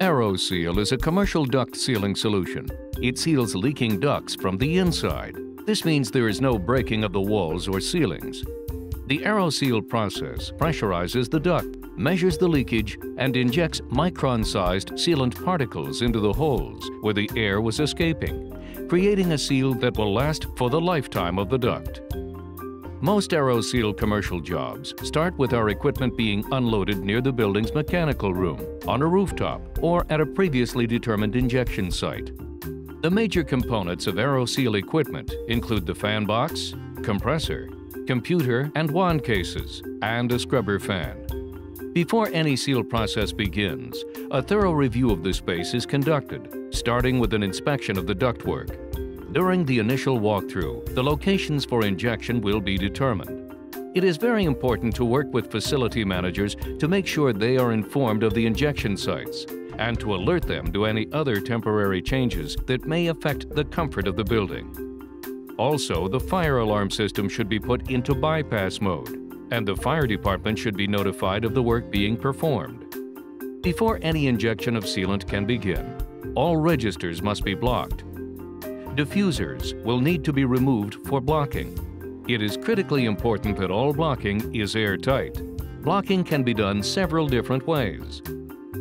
AeroSeal is a commercial duct sealing solution. It seals leaking ducts from the inside. This means there is no breaking of the walls or ceilings. The AeroSeal process pressurizes the duct, measures the leakage, and injects micron-sized sealant particles into the holes where the air was escaping, creating a seal that will last for the lifetime of the duct. Most AeroSeal commercial jobs start with our equipment being unloaded near the building's mechanical room, on a rooftop, or at a previously determined injection site. The major components of AeroSeal equipment include the fan box, compressor, computer and wand cases, and a scrubber fan. Before any seal process begins, a thorough review of the space is conducted, starting with an inspection of the ductwork. During the initial walkthrough, the locations for injection will be determined. It is very important to work with facility managers to make sure they are informed of the injection sites and to alert them to any other temporary changes that may affect the comfort of the building. Also, the fire alarm system should be put into bypass mode, and the fire department should be notified of the work being performed. Before any injection of sealant can begin, all registers must be blocked diffusers will need to be removed for blocking. It is critically important that all blocking is airtight. Blocking can be done several different ways.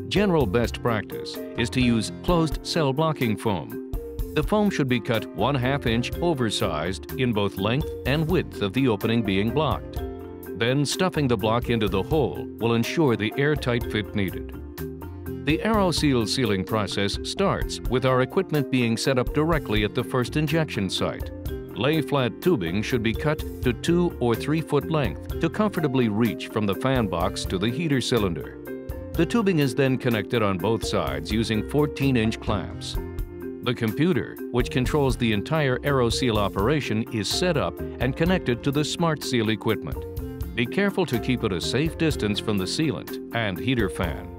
General best practice is to use closed cell blocking foam. The foam should be cut 1 half inch oversized in both length and width of the opening being blocked. Then stuffing the block into the hole will ensure the airtight fit needed. The AeroSeal sealing process starts with our equipment being set up directly at the first injection site. Lay flat tubing should be cut to 2 or 3 foot length to comfortably reach from the fan box to the heater cylinder. The tubing is then connected on both sides using 14-inch clamps. The computer, which controls the entire AeroSeal operation, is set up and connected to the Smart Seal equipment. Be careful to keep it a safe distance from the sealant and heater fan.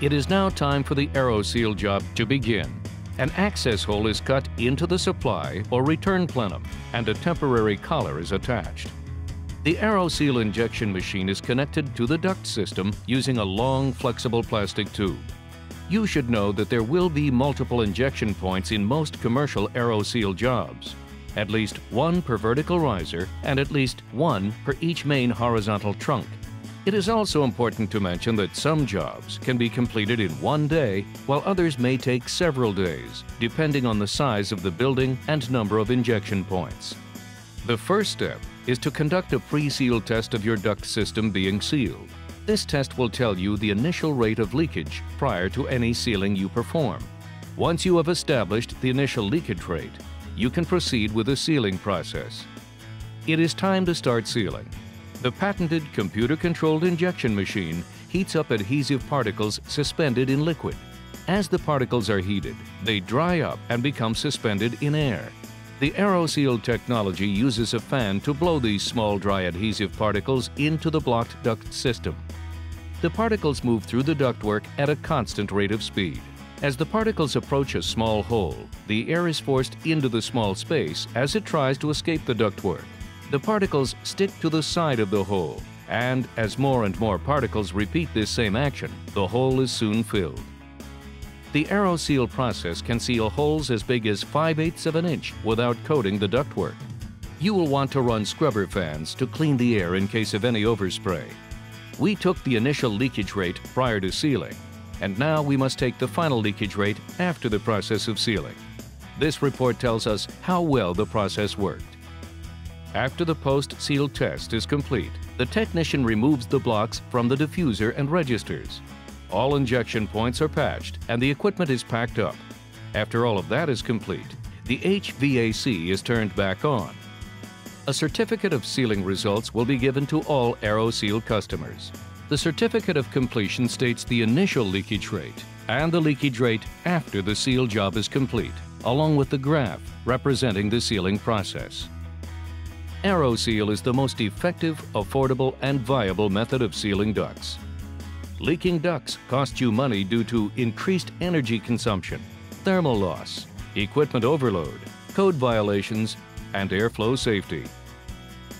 It is now time for the AeroSeal job to begin. An access hole is cut into the supply or return plenum and a temporary collar is attached. The AeroSeal injection machine is connected to the duct system using a long flexible plastic tube. You should know that there will be multiple injection points in most commercial AeroSeal jobs. At least one per vertical riser and at least one per each main horizontal trunk. It is also important to mention that some jobs can be completed in one day, while others may take several days, depending on the size of the building and number of injection points. The first step is to conduct a pre-seal test of your duct system being sealed. This test will tell you the initial rate of leakage prior to any sealing you perform. Once you have established the initial leakage rate, you can proceed with the sealing process. It is time to start sealing. The patented computer-controlled injection machine heats up adhesive particles suspended in liquid. As the particles are heated, they dry up and become suspended in air. The AeroSeal technology uses a fan to blow these small dry adhesive particles into the blocked duct system. The particles move through the ductwork at a constant rate of speed. As the particles approach a small hole, the air is forced into the small space as it tries to escape the ductwork the particles stick to the side of the hole, and as more and more particles repeat this same action, the hole is soon filled. The AeroSeal process can seal holes as big as 5 eighths of an inch without coating the ductwork. You will want to run scrubber fans to clean the air in case of any overspray. We took the initial leakage rate prior to sealing, and now we must take the final leakage rate after the process of sealing. This report tells us how well the process worked. After the post-seal test is complete, the technician removes the blocks from the diffuser and registers. All injection points are patched and the equipment is packed up. After all of that is complete, the HVAC is turned back on. A certificate of sealing results will be given to all AeroSeal customers. The certificate of completion states the initial leakage rate and the leakage rate after the seal job is complete, along with the graph representing the sealing process. AeroSeal is the most effective, affordable, and viable method of sealing ducts. Leaking ducts cost you money due to increased energy consumption, thermal loss, equipment overload, code violations, and airflow safety.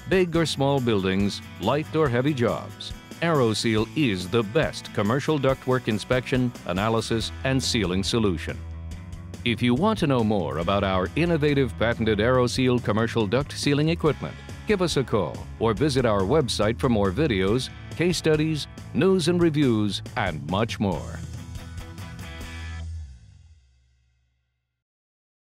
Big or small buildings, light or heavy jobs, AeroSeal is the best commercial ductwork inspection, analysis, and sealing solution. If you want to know more about our innovative patented AeroSeal commercial duct sealing equipment, give us a call or visit our website for more videos, case studies, news and reviews, and much more.